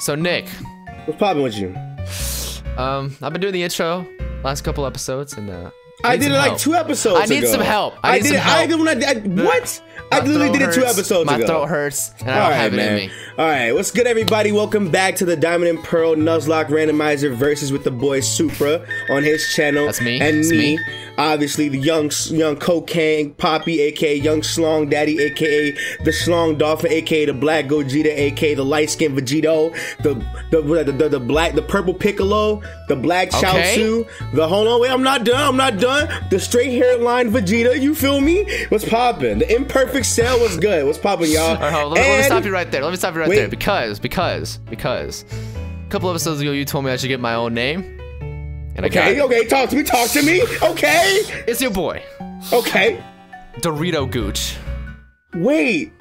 So Nick, What's popping with you? um, I've been doing the intro last couple episodes, and uh, I did it like help. two episodes I need ago. some help. I need did some it. I help. did when I, did. I, what? I literally did it two hurts. episodes My ago. My throat hurts, and I don't All have right, it man. in me. All right, what's good, everybody? Welcome back to the Diamond and Pearl Nuzlocke Randomizer versus with the boy Supra on his channel. That's me. And That's me. me. Obviously, the young young cocaine poppy, aka Young Slong Daddy, aka the Slong Dolphin, aka the Black Gogeta, aka the light skinned Vegito, the the, the the the black the purple Piccolo, the black Okay. Chaozu, the hold on wait I'm not done I'm not done the straight hairline Vegeta. You feel me? What's popping? The imperfect cell was good. What's popping, y'all? All right, hold on. Let, me- let me And- stop you right there. Let me stop you right Wait. there because because because a couple episodes ago you told me I should get my own name, and I got Okay, okay, talk to me, talk to me. Okay, It's your boy, okay. Dorito Gooch. Wait,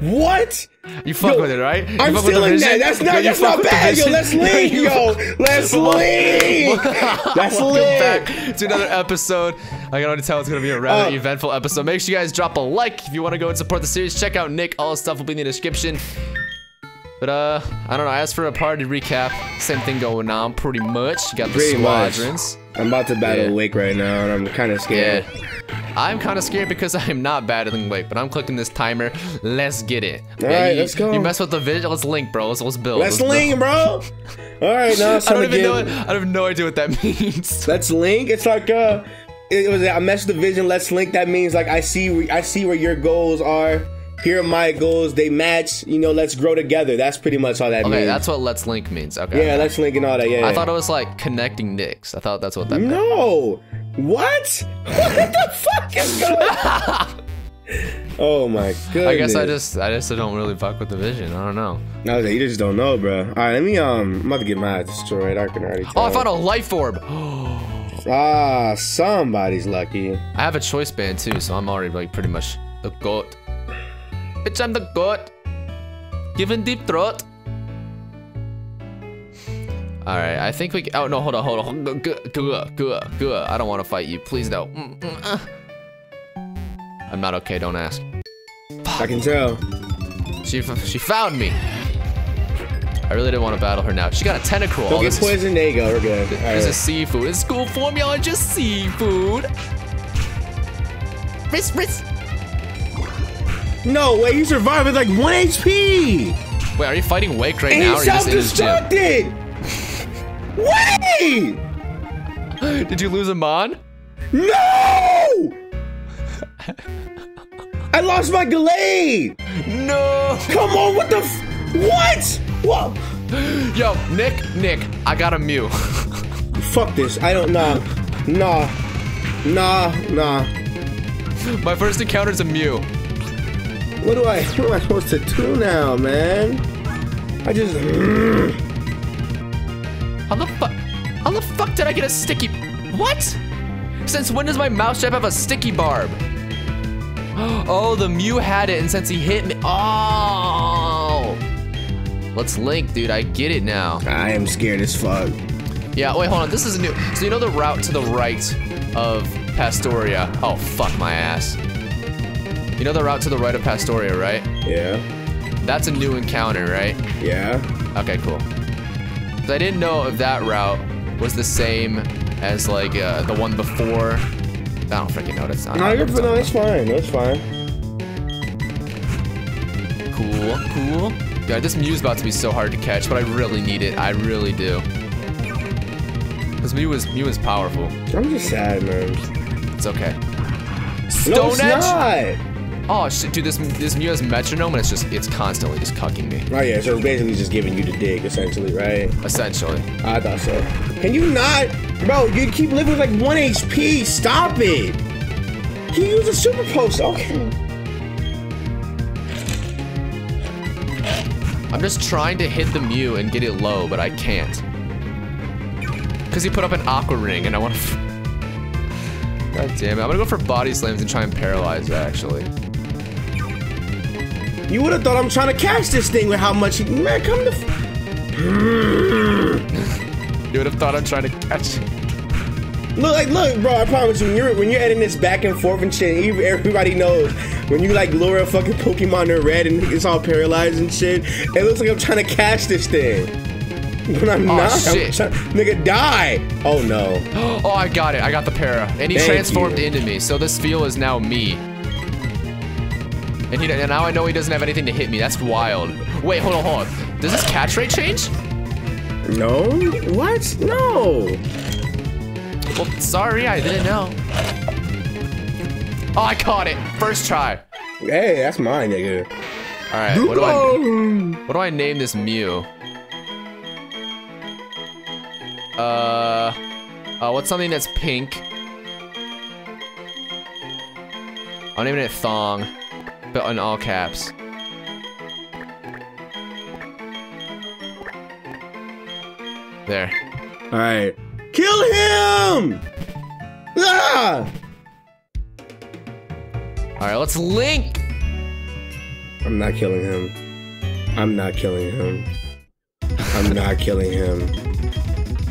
what? You fuck Yo, with it, right? You I'm fuck with the feeling that. That's not. you That's not bad. Yo, let's leave. Yo, let's leave. That's Welcome lit. back to another episode. I can already tell it's gonna be a rather Uh, eventful episode. Make sure you guys drop a like if you want to go and support the series. Check out Nick. All his stuff will be in the description. But uh, I don't know. As for a party recap, same thing going on pretty much. You got the Pretty much. I'm about to battle Yeah. Wake right now, and I'm kind of scared. Yeah. I'm kind of scared because I'm not battling Wake, but I'm clicking this timer. Let's get it. All right, you, let's go. You mess with the vision. Let's link, bro. Let's, let's build. Let's build. link, bro. All right, now it's I time don't to even know. get. What, I have no idea what that means. Let's link. It's like uh, it was I messed the vision. Let's link. That means like I see I see where your goals are. Here are my goals. They match. You know, let's grow together. That's pretty much all that Okay, means. that's what let's link means. Okay. yeah, let's link and all that. Yeah. I thought it was like connecting nicks. I thought that's what that meant. No. What? What the fuck is going on? Oh my goodness. I guess I just I just don't really fuck with the vision. I don't know. No, you just don't know, bro. All right, let me um. I'm about to get my destroyed. I can already. Tell. Oh, I found a life orb. Ah, somebody's lucky. I have a choice band too, so I'm already like pretty much the goat. Bitch, I'm the goat. Giving deep throat. All right, I think we. can- Oh no, hold on, hold on. I don't want to fight you. Please no. Mm, mm, uh. I'm not okay. Don't ask. I can tell. She she found me. I really didn't want to battle her now. She got a tentacruel. Don't Oh, get this is- poisoned. There you go. We're good. All This right. is seafood. It's school formula, just seafood. Ritz, Ritz. No way. You survived with like one HP. Wait, are you fighting Wake right And now? he Or are you just in his gym? self-destructed. Wait. Did you lose a mon? No. I lost my Gallade. No. Come on. What the? F- what? What? Yo, Nick, Nick, I got a Mew. Fuck this. I don't know. Nah. Nah. Nah. My first encounter is a Mew. What do I? What am I supposed to do now, man? I just. How the fuck? How the fuck did I get a sticky? What? Since when does my Mousetrap have a sticky barb? Oh, the Mew had it, and since he hit me, oh. Let's link, dude. I get it now. I am scared as fuck. Yeah, wait, hold on. This is new. So you know the route to the right of Pastoria? Oh, fuck my ass. You know the route to the right of Pastoria, right? Yeah. That's a new encounter, right? Yeah. Okay, cool. I didn't know if that route was the same as like uh, the one before. I don't freaking know. That's not. No, you're no, it's fine. That's fine. Cool, cool. Yeah, this Mew's about to be so hard to catch, but I really need it. I really do. Because Mew is Mew is powerful. I'm just sad, man. It's okay. No, Stone it's Edge. not. Oh shit, dude, this this Mew has metronome and it's just it's constantly just cucking me. Right, yeah, so it's basically just giving you the dig, essentially, right? Essentially. I thought so. Can you not, bro? You keep living with like one HP. Stop it. He used a super post. Okay. I'm just trying to hit the Mew and get it low, but I can't. Cause he put up an aqua ring and I want to. God damn it! I'm gonna go for body slams and try and paralyze it. Actually, You would have thought I'm trying to catch this thing with how much. He, man, come to. you would have thought I'm trying to catch. Look, like, look, bro. I promise you, when you're when you're editing this back and forth and shit, you- everybody knows when you like lure a fucking Pokemon in red and it's all paralyzed and shit, it looks like I'm trying to catch this thing. But I'm Oh, not. shit. I'm nigga, die! Oh no. Oh, I got it. I got the para. And he Thank transformed you. into me. So this feel is now me. And, he, and now I know he doesn't have anything to hit me. That's wild. Wait, hold on, hold on. Does his catch rate change? No? What? No. Well, sorry, I didn't know. Oh, I caught it. First try. Hey, that's mine, nigga. All right, what do I, what do I name this Mew? Uh, uh, what's something that's pink? I'm naming it Thong, but in all caps. There. All right. Kill him! Ah! All right, let's link. I'm not killing him. I'm not killing him. I'm not killing him.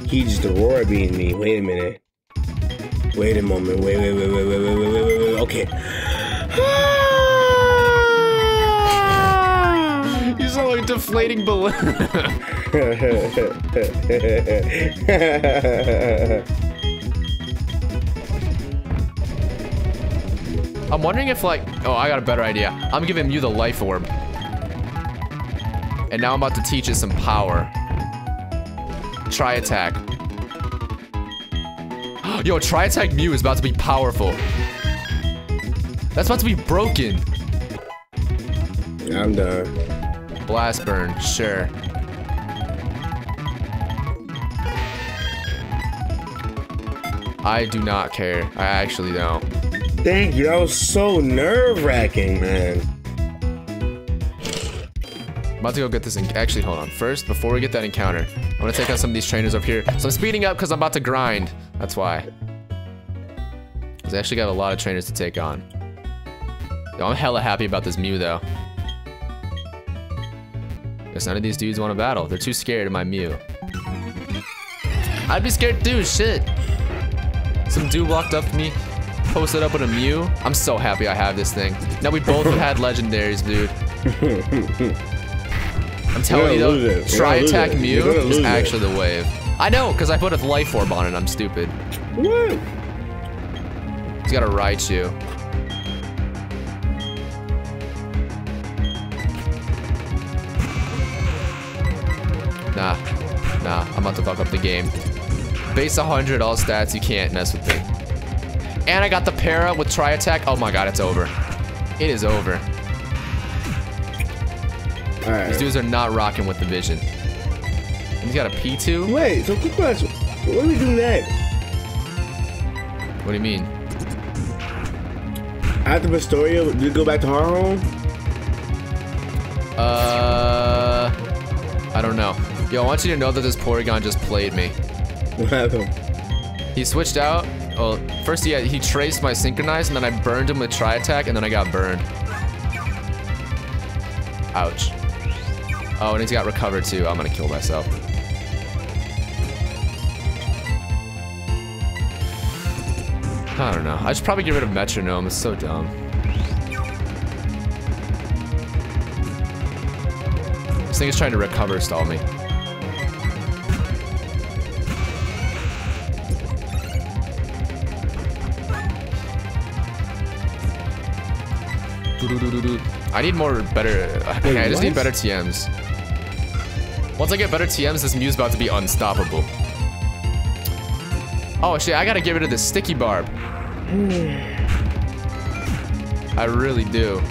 He just Aurora beating me. Wait a minute. Wait a moment. Wait, wait, wait, wait, wait, wait, wait, wait, wait, wait. Okay. Sound like a deflating balloon. I'm wondering if like, oh, I got a better idea. I'm giving you the life orb. And now I'm about to teach it some power. Tri Attack. Yo, Tri Attack Mew is about to be powerful. That's about to be broken. I'm done. Blast burn, sure. I do not care. I actually don't. Thank you. That was so nerve wracking, man. I'm about to go get this. Actually, hold on. First, before we get that encounter, I'm gonna take out some of these trainers up here. So I'm speeding up because I'm about to grind. That's why. Cause I actually got a lot of trainers to take on. Yo, I'm hella happy about this Mew though. Guess none of these dudes want to battle. They're too scared of my Mew. I'd be scared too. Shit. Some dude walked up to me, posted up with a Mew. I'm so happy I have this thing. Now we both have had legendaries, dude. I'm telling you though, lose it. You're Tri Attack it. Mew is it. actually the wave. I know, because I put a life orb on it. I'm stupid. What? He's got a Raichu. To fuck up the game. Base 100, all stats, you can't mess with me. And I got the para with Tri Attack. Oh my god, it's over. It is over. All right. These dudes are not rocking with the vision. He's got a P2? Wait. So quick question. What do we do next? What do you mean? After Pastoria, do we go back to home? Uh, I don't know. Yo, I want you to know that this Porygon just played me. What happened? He switched out. Well, first he had, he traced my synchronize, and then I burned him with Tri Attack, and then I got burned. Ouch. Oh, and he's got recover too. I'm gonna kill myself. I don't know. I should probably get rid of Metronome. It's so dumb. This thing is trying to recover stall me. I need more better. Okay, I just need better TMs. Once I get better TMs, this Mew's about to be unstoppable. Oh shit, I gotta get rid of this sticky barb. I really do.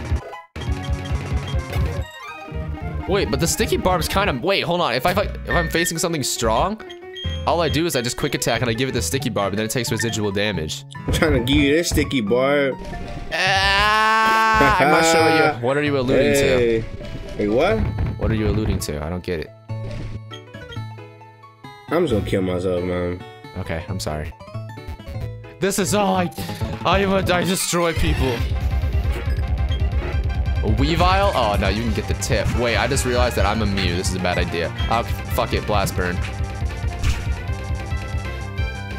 Wait, but the sticky barb's kind of. Wait, hold on. If I if I'm facing something strong, all I do is I just quick attack and I give it the sticky barb, and then it takes residual damage. I'm trying to give you this sticky bar. Ah, I'm not sure what you. What are you alluding to? Hey. Hey, what? What are you alluding to? I don't get it. I'm just gonna kill myself, man. Okay, I'm sorry. This is all I. I I destroy people. A Weavile? Oh no, you can get the tip. Wait, I just realized that I'm a Mew. This is a bad idea. Oh, fuck it, Blast Burn.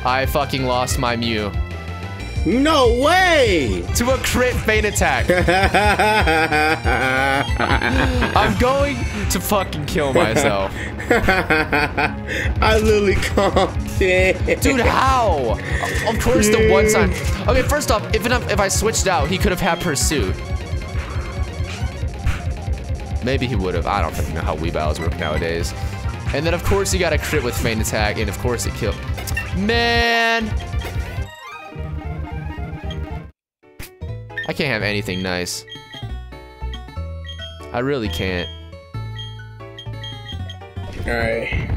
I fucking lost my Mew. No way! to a crit feint attack. I'm going to fucking kill myself. I literally can't. Dude, how? Of course the one time. Okay, first off, if, enough, if I switched out, he could have had pursuit. Maybe he would have. I don't fucking know how Wii battles work nowadays. And then, of course, you got a crit with feint attack, and of course it killed. Man! I can't have anything nice. I really can't. Alright.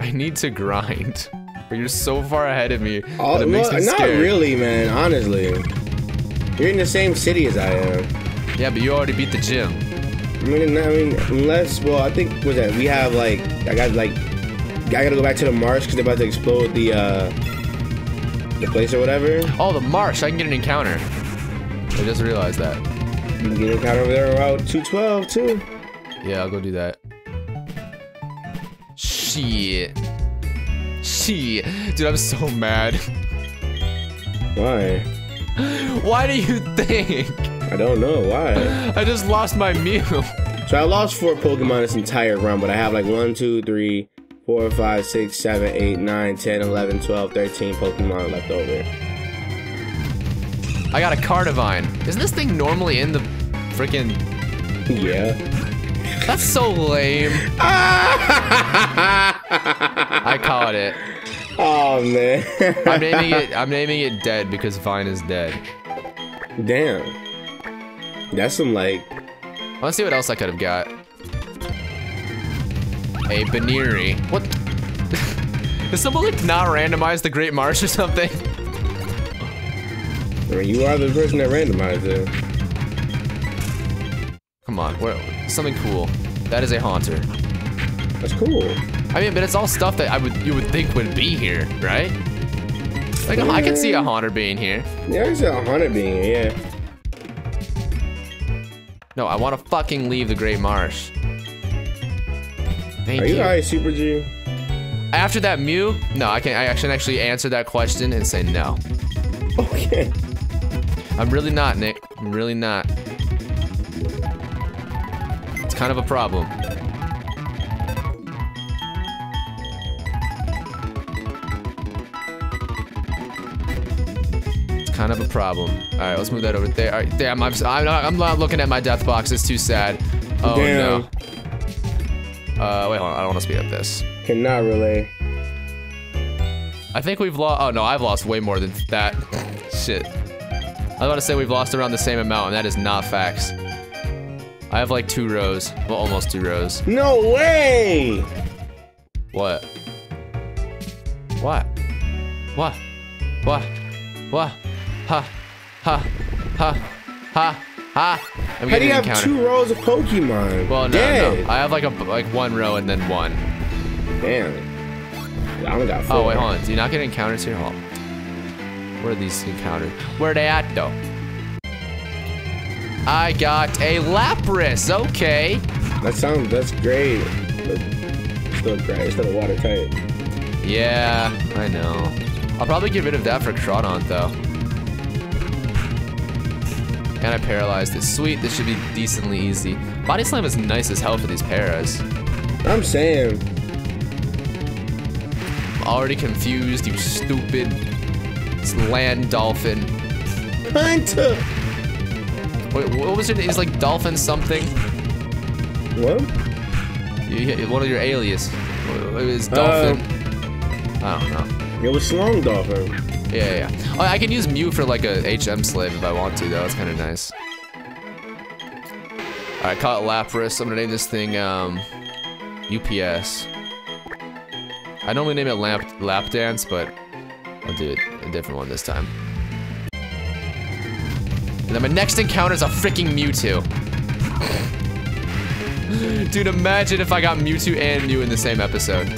I need to grind. But you're so far ahead of me Oh, that well, me not really, man. Honestly, you're in the same city as I am. Yeah, but you already beat the gym. I mean, I mean, unless, well, I think was that we have like, I got like, I gotta go back to the marsh because they're about to explode the, uh, the place or whatever. Oh, the marsh. I can get an encounter. I just realized that. You can get a count over there around 212 too. Yeah, I'll go do that. Shit. Shit. Dude, I'm so mad. Why? Why do you think? I don't know why. I just lost my Mew. So I lost four Pokemon this entire run, but I have like 1, 2, 3, 4, 5, 6, 7, 8, 9, 10, 11, 12, 13 Pokemon left over. I got a Carnivine. Isn't this thing normally in the freaking... Yeah. That's so lame. I caught it. Oh man. I'm naming it. I'm naming it dead because Vine is dead. Damn. That's some like Let's see what else I could have got. A Baniri. What? Does someone like not randomize the Great Marsh or something? I mean, you are the person that randomized it. Come on, where, something cool. That is a Haunter. That's cool. I mean, but it's all stuff that I would you would think would be here, right? Like I can see a Haunter being here. Yeah, I said a hundred being here, yeah. No, I want to fucking leave the Great Marsh. Thank Are you you. alright, Super G? After that Mew, no, I can I can actually answer that question and say no. Okay. I'm really not, Nick. I'm really not. It's kind of a problem. It's kind of a problem. All right, let's move that over there. All right, damn, I'm, I'm, not, I'm not looking at my death box. It's too sad. Oh, Damn. no. Uh, wait, hold on. I don't want to speed up this. Cannot relay. I think we've lost. Oh no, I've lost way more than that. Shit. I was about to say we've lost around the same amount, and that is not facts. I have like two rows. Well, almost two rows. No way! What? What? What? What? What? Ha! Ha! Ha! Ha! Ha! I'm How do you have encounter. two rows of Pokemon? Well, no, Dead. no. I have like a like one row and then one. Damn. I only got oh, four. Oh wait, hold on. Do you not get encounters here? Hold. Where are these encounters? Where are they at though? I got a Lapras. Okay. That sounds, that's great. But still great. It's still a water type. Yeah, I know. I'll probably get rid of that for Crawdaunt though. And I paralyzed it. Sweet, this should be decently easy. Body Slam is nice as hell for these paras. I'm saying. I'm already confused, you stupid land dolphin. Hunter! Wait, what was your name? It's like dolphin something? What? You, one of your alias. It was uh, dolphin. I don't know. It was Slong Dolphin. Yeah, yeah. yeah. Oh, I can use Mew for like a HM slave if I want to, though. That's kind of nice. Call it Lapras. I'm gonna name this thing, um, UPS. I normally name it Lamp Lap Dance, but I'll do it a different one this time. And then my next encounter is a freaking Mewtwo. Dude, imagine if I got Mewtwo and Mew in the same episode.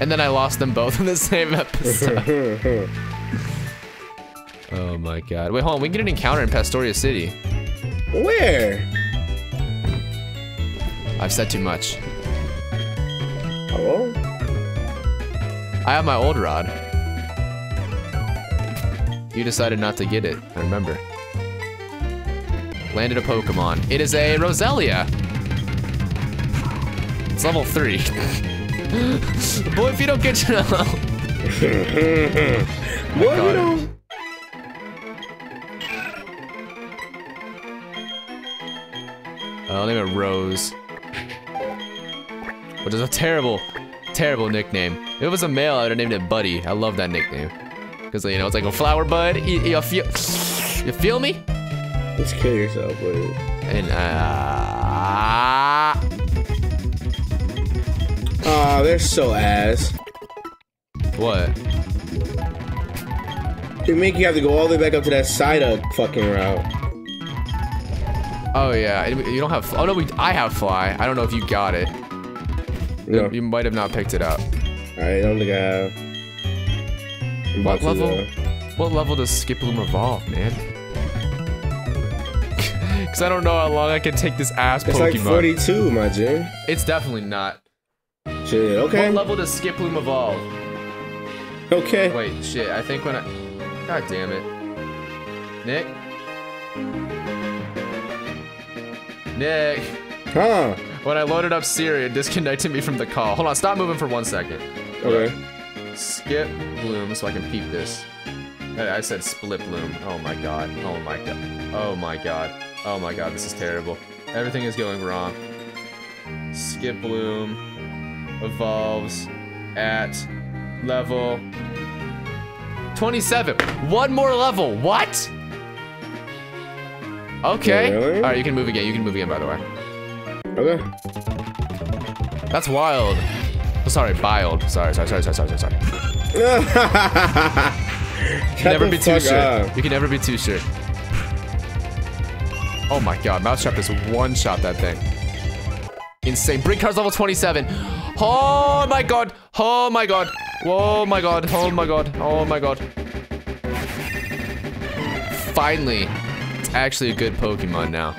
And then I lost them both in the same episode. oh my god. Wait, hold on. We can get an encounter in Pastoria City. Where? I've said too much. Hello? I have my old rod. You decided not to get it, I remember. Landed a Pokemon. It is a Roselia. It's level three. Boy, if you don't get your Boy, you know. I'll name it Rose. Which is a terrible, terrible nickname. If it was a male, I would have named it Buddy. I love that nickname. Because, you know, it's like a flower bud. You, you feel, you feel me? Let's kill yourself, please. And, uh... Aw, they're so ass. What? They make you have to go all the way back up to that side of fucking route. Oh, yeah. You don't have... Oh, no, we, I have Fly. I don't know if you got it. No, You might have not picked it up. I don't think I have. I'm What to, level? uh, What level does Skiploom evolve, man? Because I don't know how long I can take this ass It's Pokemon. like 42, my Jim. It's definitely not. Shit, okay. What level does Skiploom evolve? Okay. Wait, shit, I think when I... God damn it. Nick? Nick! Huh. When I loaded up Siri, it disconnected me from the call. Hold on, stop moving for one second. Okay. Skip Bloom so I can peep this. I I said split bloom. Oh my god. Oh my god. Oh my god. Oh my god, this is terrible. Everything is going wrong. Skiploom evolves at level 27. One more level. What? Okay. Really? All right, you can move again. You can move again, by the way. Okay. That's wild. Oh, sorry, wild. Sorry, sorry, sorry, sorry, sorry, sorry. Shut never be too sure. You can never be too sure. Oh my god, Mousetrap just one shot that thing. Insane. Brink card's level 27. Oh my god. Oh my god. Oh my god. Oh my god. Oh my god. Finally, it's actually a good Pokemon now.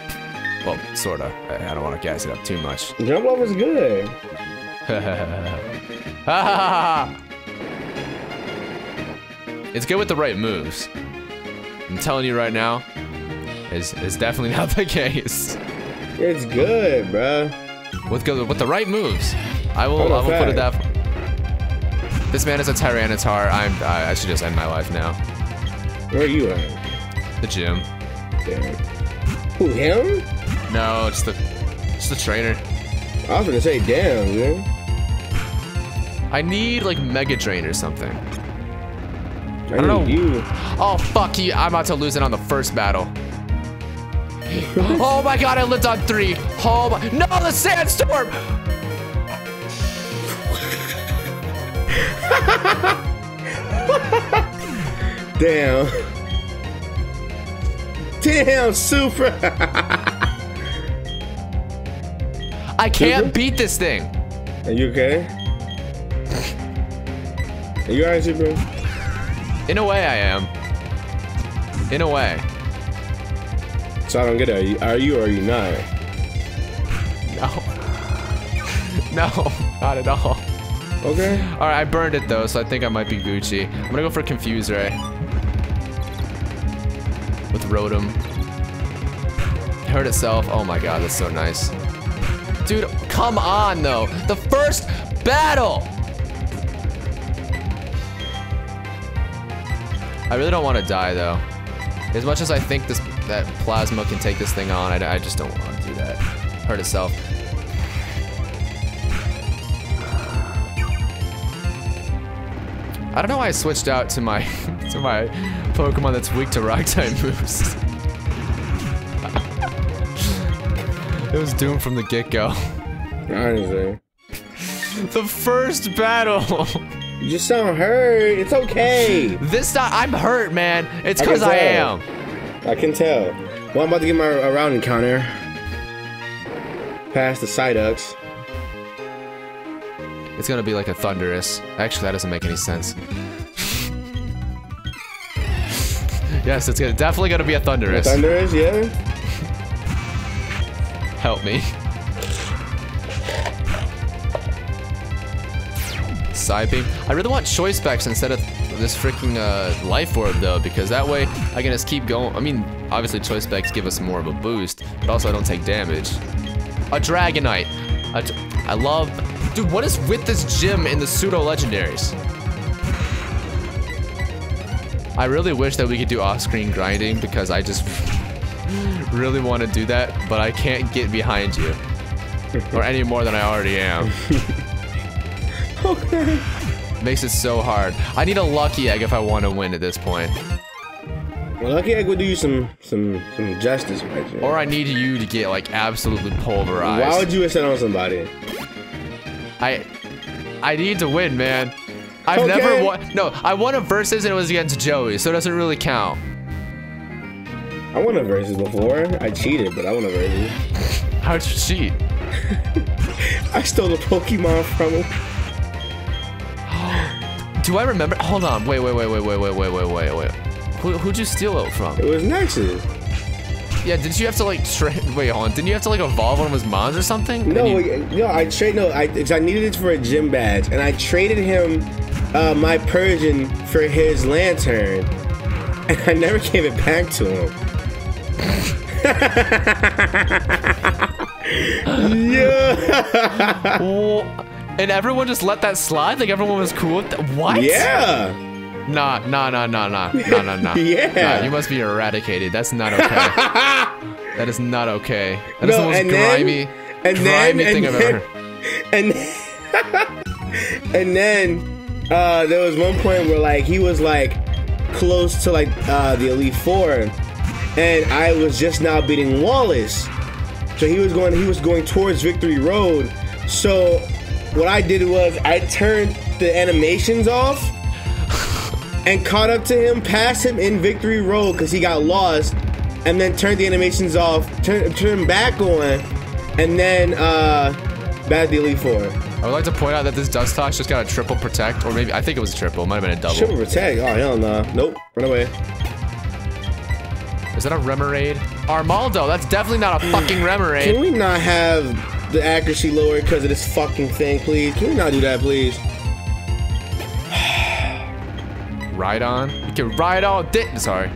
Well, sorta. I, I don't want to gas it up too much. Jumpluff is good. it's good with the right moves. I'm telling you right now, is is definitely not the case. It's good, bro. With with the right moves, I will I will put it that. This man is a Tyranitar. I'm I, I should just end my life now. Where are you at? The gym. Damn. Who, him? No, it's the it's the trainer. I was gonna say, damn, dude. I need like Mega Drain or something. I, don't know. you. Oh fuck you! I'm about to lose it on the first battle. oh my god! I lived on three. Oh my! No, the sandstorm! Damn. Damn, super. I can't Super? beat this thing. Are you okay? Are you alright, super? In a way, I am. In a way. So I don't get it. Are you, are you or are you not? No. no, not at all. Okay. All right, I burned it though, so I think I might be Gucci. I'm gonna go for Confuse Ray. With Rotom. Hurt itself. Oh my god, that's so nice. Dude, come on though. The first battle! I really don't want to die though. As much as I think this that plasma can take this thing on, I, I just don't want to do that. Hurt itself. I don't know why I switched out to my to my Pokemon that's weak to rock type moves. it was doomed from the get-go. Honestly. The first battle. You just sound hurt. It's okay. this time I'm hurt, man. It's because I tell. am. I can tell. Well, I'm about to get my round encounter. Past the Psyducks. It's gonna be like a Thundurus. Actually, that doesn't make any sense. yes, it's gonna, definitely gonna be a Thundurus. Thundurus, yeah? Help me. Psybeam. I really want Choice Specs instead of this freaking uh, Life Orb though, because that way I can just keep going. I mean, obviously Choice Specs give us more of a boost, but also I don't take damage. A Dragonite. I love... Dude, what is with this gym in the pseudo-legendaries? I really wish that we could do off-screen grinding because I just really want to do that, but I can't get behind you. or any more than I already am. okay. Makes it so hard. I need a lucky egg if I want to win at this point. Well, lucky egg would do you some some some justice right Or I need you to get like absolutely pulverized. Why would you set on somebody? I I need to win, man. I've okay. never won. No, I won a versus and it was against Joey, so it doesn't really count. I won a versus before. I cheated, but I won a versus. How'd you cheat? I stole a Pokemon from him. Do I remember? Hold on. Wait, wait, wait, wait, wait, wait, wait, wait, wait, wait. Who, who'd you steal it from? It was Nexus. Yeah, didn't you have to like train? Wait, hold on. Didn't you have to like evolve one of his mods or something? No, you... no. I trade no. I I needed it for a gym badge, and I traded him uh, my Persian for his Lanturn, and I never gave it back to him. yeah. And everyone just let that slide? Like everyone was cool with that? What? Yeah. Nah, nah, nah, nah, nah, nah, nah, nah. yeah. Nah, you must be eradicated. That's not okay. that is not okay. That no, is the most and grimy, then, and grimy then, thing and I've then, ever heard. And, and then uh, there was one point where like he was like close to like uh, the Elite Four, and I was just now beating Wallace. So he was going he was going towards Victory Road. So what I did was I turned the animations off and caught up to him, passed him in Victory Road because he got lost, and then turned the animations off, turn turn back on, and then uh bad the Elite Four. I would like to point out that this Dustox just got a triple protect, or maybe I think it was a triple, might have been a double. Triple protect? Oh hell no! Nope, run away. Is that a Remoraid? Armaldo, that's definitely not a fucking Remoraid. Can we not have the accuracy lowered because of this fucking thing, please? Can we not do that, please? Ride on? You can ride all dick. Sorry.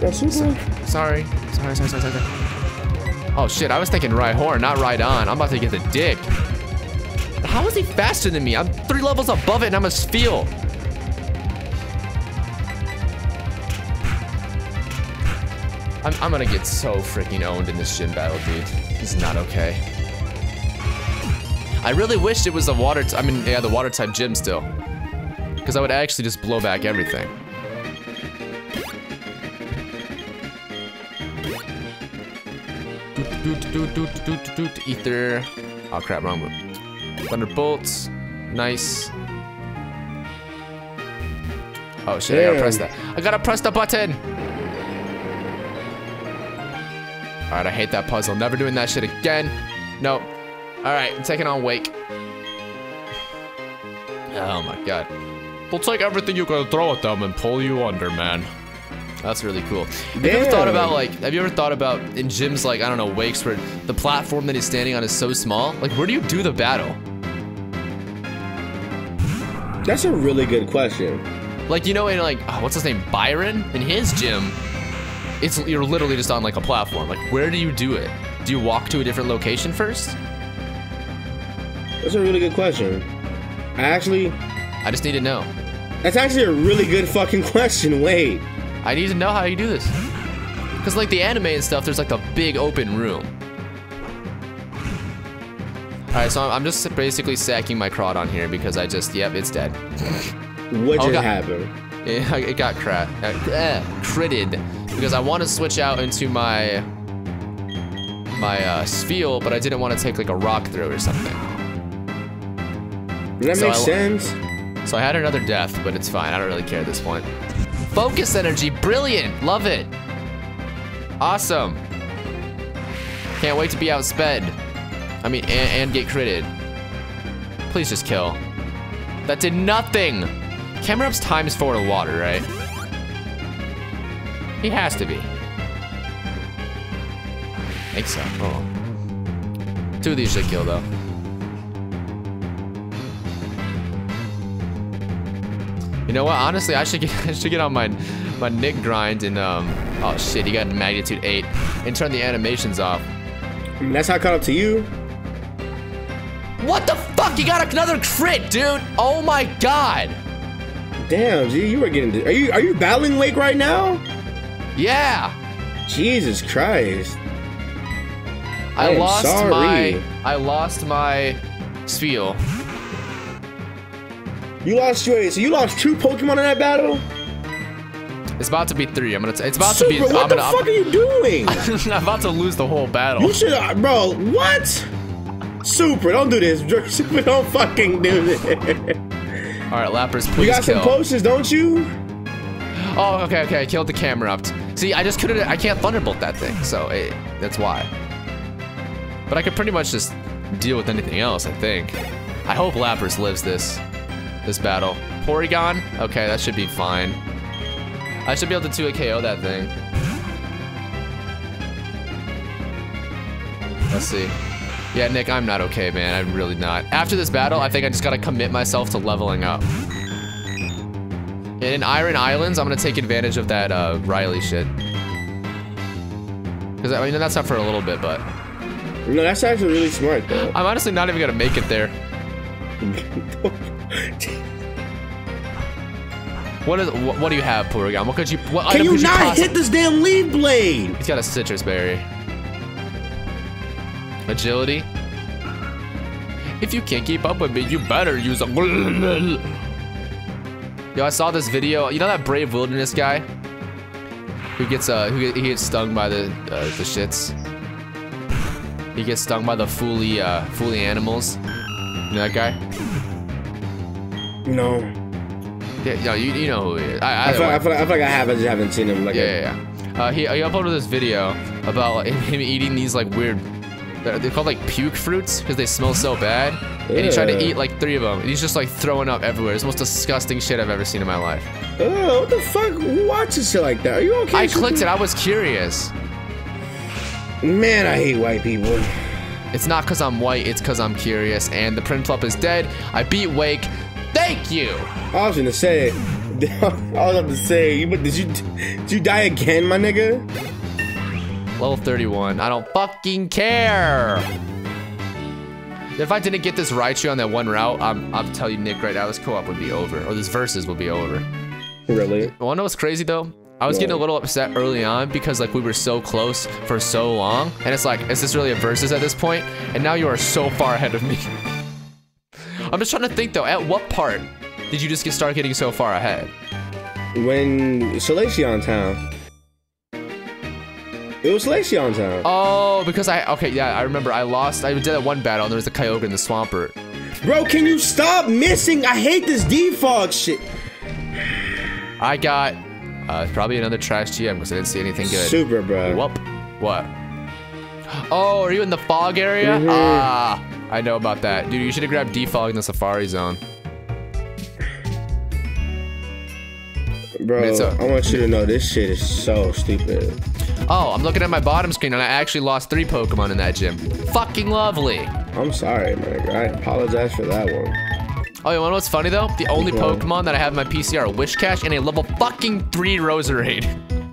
That's so, sorry. Sorry, sorry, sorry, sorry. Oh shit, I was thinking Rhyhorn, not Rhydon. I'm about to get the dick. How is he faster than me? I'm three levels above it and I'm a Spheal. I'm, I'm gonna get so freaking owned in this gym battle, dude. This is not okay. I really wished it was the water, I mean, yeah, the water type gym still. Because I would actually just blow back everything. Ether. Oh crap, wrong move. Thunderbolts. Nice. Oh shit. I gotta press that. I gotta press the button! Alright, I hate that puzzle. Never doing that shit again. Nope. Alright, I'm taking on Wake. Oh my god. They'll take everything you can throw at them and pull you under, man. That's really cool. Have you ever thought about like, have you ever thought about in gyms like, I don't know, wakes where the platform that he's standing on is so small? Like, where do you do the battle? That's a really good question. Like, you know, in like, oh, what's his name? Byron? In his gym, it's you're literally just on like a platform. Like, where do you do it? Do you walk to a different location first? That's a really good question. I actually... I just need to know. That's actually a really good fucking question. Wait. I need to know how you do this. Because like the anime and stuff, there's like a big open room. Alright, so I'm just basically sacking my Crawdaunt here because I just, yep, it's dead. what oh, just happened? Yeah, it got crat, uh, uh, critted because I want to switch out into my my uh, Spheal, but I didn't want to take like a rock throw or something. Does that so makes I, sense. So I had another death, but it's fine. I don't really care at this point. Focus energy, brilliant, love it. Awesome. Can't wait to be outsped. I mean, and, and get critted. Please just kill. That did nothing. Camera Camerupt's times four to water, right? He has to be. I think so. Oh. Two of these should kill though. Know what? Honestly, I should get I should get on my my Nick grind and um. Oh shit, he got magnitude eight, and turn the animations off. I mean, that's how I caught up to you. What the fuck? You got another crit, dude! Oh my god! Damn, G, you are getting. Are you are you battling Wake right now? Yeah. Jesus Christ. I, I lost sorry. my I lost my Spheal. You lost your. So you lost two Pokemon in that battle. It's about to be three. I'm gonna. It's about Super, to be. what I'm the gonna. fuck are you doing? I'm, I'm about to lose the whole battle. you should, uh, bro. What? Super, don't do this. Super, don't fucking do this. All right, Lapras, You got kill. some posters, don't you? oh, okay, okay. I killed the Camerupt. See, I just couldn't. I can't thunderbolt that thing, so it, that's why. But I could pretty much just deal with anything else. I think. I hope Lapras lives this this battle. Porygon. Okay, that should be fine. I should be able to 2 a KO that thing. Let's see. Yeah, Nick, I'm not okay, man. I'm really not. After this battle, I think I just gotta commit myself to leveling up. In Iron Islands, I'm gonna take advantage of that uh, Riley shit. Because, I mean, that's not for a little bit, but No, that's actually really smart though. I'm honestly not even gonna make it there. What is? What, what do you have, Porygon? What could you? What Can item you could not possi- hit this damn leaf blade? He's got a Sitrus Berry. Agility. If you can't keep up with me, you better use a. Yo, I saw this video. You know that brave wilderness guy who gets uh who he gets stung by the uh, the shits. He gets stung by the fooly uh fooly animals. You know that guy? No. Yeah, no, you, you know who he is. I, I feel. I, feel, I feel like I have. I just haven't seen him. Like, Yeah, yeah, yeah. Uh, he, he uploaded this video about like, him eating these like weird. They're, called like puke fruits because they smell so bad. And he tried to eat like three of them, and he's just like throwing up everywhere. It's the most disgusting shit I've ever seen in my life. Oh, what the fuck? Who watches shit like that? Are you okay? I clicked it. I was curious. Man, I hate white people. It's not because I'm white. It's because I'm curious. And the Prinplup is dead. I beat Wake. Thank you. I was gonna say. I was about to say. You, but did you? Did you die again, my nigga? Level 31. I don't fucking care. If I didn't get this Raichu on that one route, I'm, I'll tell you, Nick, right now, this co-op would be over, or this versus would be over. Really? Wanna know what's crazy though? I was getting a little upset early on because like we were so close for so long, and it's like, is this really a versus at this point? And now you are so far ahead of me. I'm just trying to think though, at what part did you just get start getting so far ahead? When Solaceon Town. It was Solaceon Town. Oh, because I okay, yeah, I remember I lost. I did that one battle, and there was the Kyogre and the Swampert. Bro, can you stop missing? I hate this defog shit. I got uh, probably another trash GM because I didn't see anything good. Super, bro. Whoop. What? Oh, are you in the fog area? Mhm. Ah, I know about that. Dude, you should have grabbed defog in the Safari Zone. Bro, a- I want you to know this shit is so stupid. Oh, I'm looking at my bottom screen and I actually lost three Pokemon in that gym. Fucking lovely. I'm sorry, man. I apologize for that one. Oh, you know what's funny though? The only? Pokemon that I have in my PC are Whiscash and a level fucking 3 Roserade.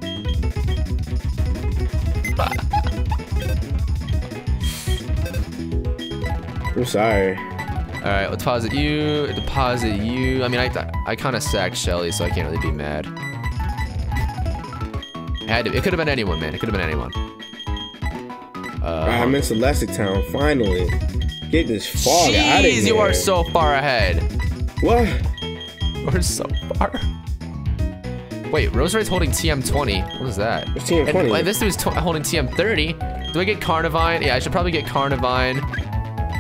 I'm sorry. Alright, let's deposit you, deposit you. I mean, I, I kind of sacked Shelly, so I can't really be mad. It, had to, it could have been anyone, man. It could have been anyone. I'm in Celestic Town, finally. Get this fog out of here. Jeez, you are so far ahead. What? We're so far. Wait, Roserade's holding TM20. What is that? What's TM20? And, wait, this dude's holding TM30. Do I get Carnivine? Yeah, I should probably get Carnivine.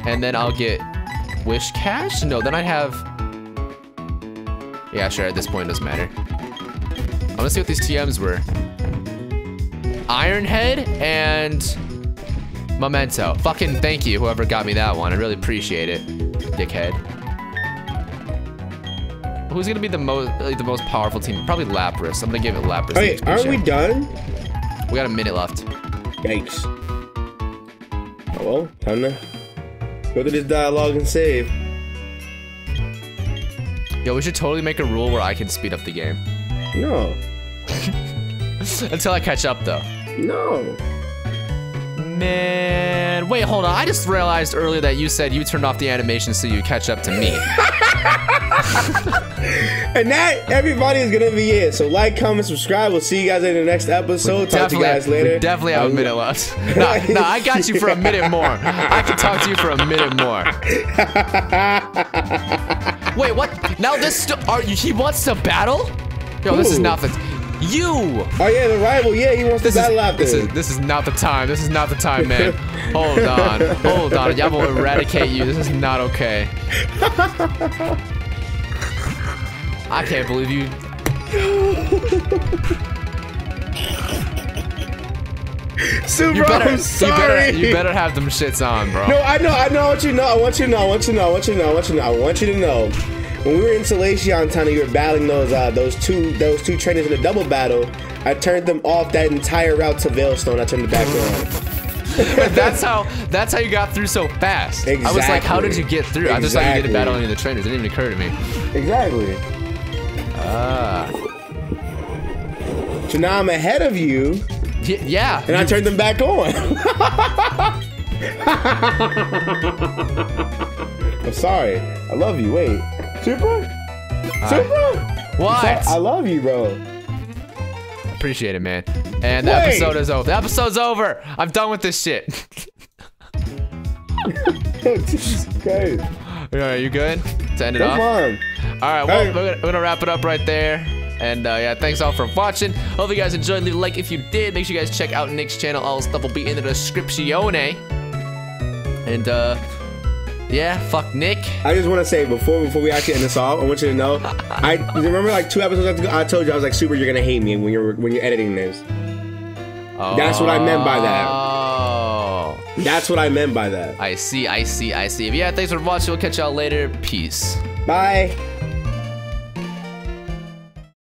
And then I'll get Whiscash? No, then I'd have... Yeah, sure, at this point it doesn't matter. I'm gonna see what these TMs were. Ironhead and Memento. Fucking thank you, whoever got me that one. I really appreciate it, dickhead. Who's gonna be the most like, the most powerful team? Probably Lapras. I'm gonna give it Lapras. Hey, aren't we done? We got a minute left. Yikes. Oh, well, time to go to this dialogue and save. Yo, we should totally make a rule where I can speed up the game. No. Until I catch up, though. No. Man, wait, hold on. I just realized earlier that you said you turned off the animation so you catch up to me. And that, everybody, is gonna be it. So like, comment, subscribe. We'll see you guys in the next episode. Talk to you guys later. definitely have a Um, minute left. No, no, I got you for a minute more. I can talk to you for a minute more. Wait, what? Now this st- are you, he wants to battle? Yo, this is Who? You. Oh yeah, the rival. Yeah, he wants This to is, battle out this there. is this is not the time. This is not the time, man. Hold on, hold on. Y'all will eradicate you. This is not okay. I can't believe you. Supra, You better, I'm you sorry. better, you better have them shits on, bro. No, I know, I know. I want you to know. I want you to know. I want you to know. I want you to know. I want you to know. I want you to know. When we were in Solaceon Town and you were battling those uh, those two those two trainers in a double battle, I turned them off that entire route to Veilstone. I turned it back on. that's how that's how you got through so fast. I was like, how did you get through? I just thought you didn't Exactly. battle any the trainers. It didn't even occur to me. Exactly. Ah. So now I'm ahead of you, Y- yeah. and I turned them back on. I'm sorry. I love you. Wait, Supra? Supra? what? I love you, bro. Appreciate it, man. And the Wait. episode is over. The episode's over. I'm done with this shit. Jesus Christ. Are you good to end it Come off? on. All right, well, Hey. we're, gonna, we're gonna wrap it up right there. And uh, yeah, thanks all for watching. Hope you guys enjoyed. Leave a like if you did. Make sure you guys check out Nick's channel. All the stuff will be in the description. And uh, yeah, fuck Nick. I just want to say before before we actually end this off, I want you to know. I remember like two episodes ago, I told you I was like, "Supra, you're gonna hate me when you're when you're editing this." That's what I meant by that. Oh, That's what I meant by that. I see, I see, I see. But yeah, thanks for watching. We'll catch y'all later. Peace. Bye.